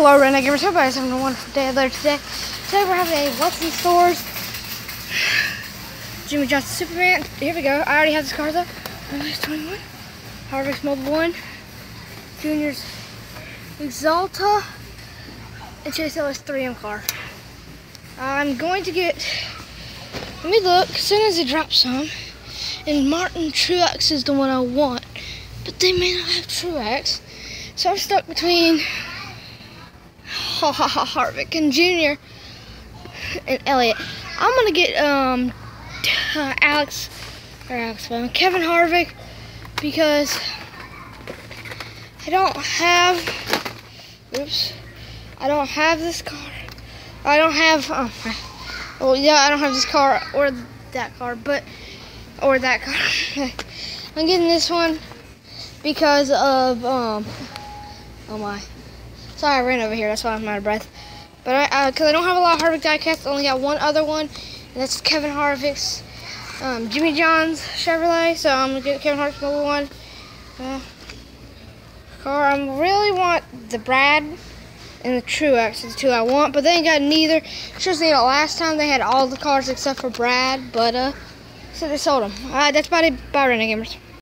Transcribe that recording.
Hello, Redneck Gamers. Hope everybody's having a wonderful day there today. Today we're having a What's in Stores Jimmie Johnson Superman. Here we go. I already have this car though. It's 21. Harvick's Mobile 1. Junior's Axalta. And Chase Elliott's 3M car. I'm going to get, let me look, as soon as they drop some. And Martin Truex is the one I want. But they may not have Truex. So I'm stuck between Harvick and Junior and Elliott. I'm gonna get um uh, Alex or Alex well, Kevin Harvick because I don't have oops I don't have this car. I don't have um well yeah I don't have this car or that car but or that car. I'm getting this one because of um Oh my. Sorry, I ran over here. That's why I'm out of breath. But I, because uh, I don't have a lot of Harvick diecasts, I only got one other one, and that's Kevin Harvick's um, Jimmy John's Chevrolet. So I'm gonna get Kevin Harvick's number one uh, car. I really want the Brad and the Truex, the two I want, but they ain't got neither. Just you know, last time they had all the cars except for Brad, but uh, so they sold them. Uh, that's about it. Bye, Redneck Gamers.